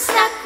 stuck